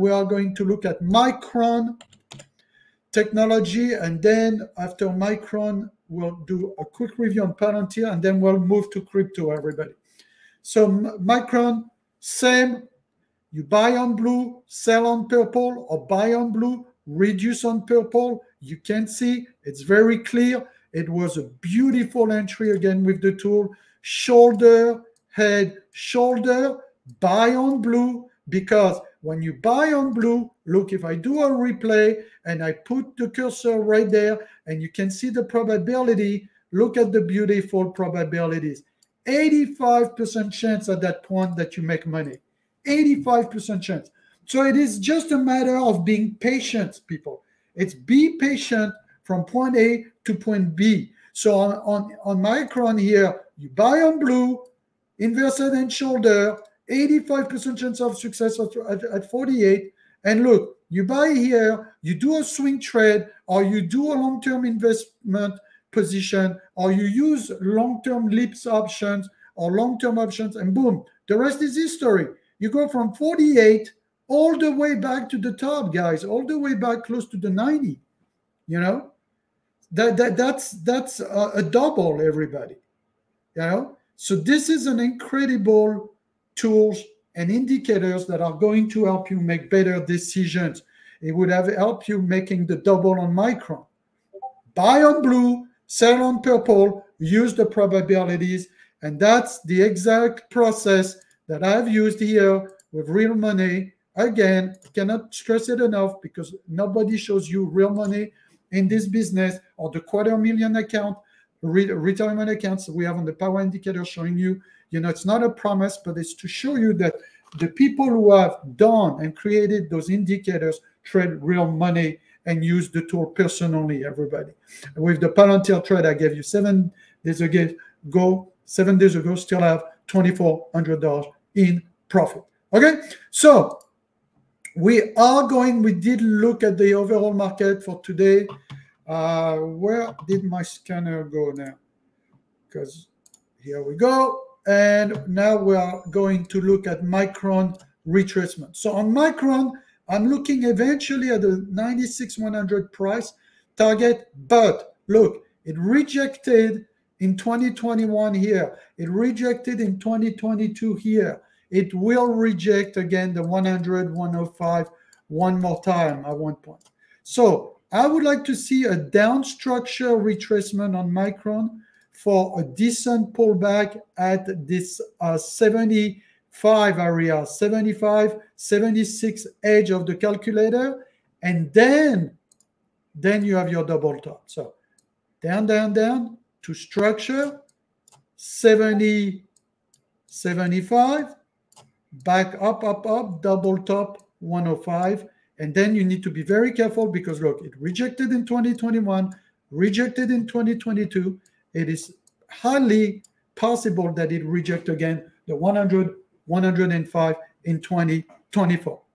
we are going to look at Micron technology, and then after Micron, we'll do a quick review on Palantir, and then we'll move to crypto, everybody. So Micron, same. You buy on blue, sell on purple, or buy on blue, reduce on purple. You can see it's very clear. It was a beautiful entry again with the tool. Shoulder, head, shoulder, buy on blue, because when you buy on blue, look, if I do a replay and I put the cursor right there and you can see the probability, look at the beautiful probabilities. 85% chance at that point that you make money. 85% chance. So it is just a matter of being patient, people. It's be patient from point A to point B. So on, on, on Micron here, you buy on blue, inverse head and shoulder, 85% chance of success at, at, at 48. And look, you buy here, you do a swing trade, or you do a long-term investment position, or you use long-term LEAPS options or long-term options, and boom, the rest is history. You go from 48 all the way back to the top, guys, all the way back close to the 90. You know, that, that that's that's a, a double, everybody. You know, so this is an incredible tools and indicators that are going to help you make better decisions. It would have helped you making the double on Micron. Buy on blue, sell on purple, use the probabilities, and that's the exact process that I've used here with real money. Again, cannot stress it enough because nobody shows you real money in this business or the quarter million account, re retirement accounts we have on the power indicator showing you you know, it's not a promise, but it's to show you that the people who have done and created those indicators trade real money and use the tool personally, everybody. With the Palantir trade I gave you seven days ago, seven days ago, still have $2,400 in profit. Okay, so we are going, we did look at the overall market for today. Uh, where did my scanner go now? Because here we go. And now we are going to look at Micron retracement. So on Micron, I'm looking eventually at the 96-100 price target, but look, it rejected in 2021 here. It rejected in 2022 here. It will reject again the 100, 105 one more time at one point. So I would like to see a down structure retracement on Micron for a decent pullback at this uh, 75 area, 75, 76 edge of the calculator. And then, then you have your double top. So down, down, down to structure, 70, 75, back up, up, up, double top, 105. And then you need to be very careful because look, it rejected in 2021, rejected in 2022 it is highly possible that it reject again the 100, 105 in 2024.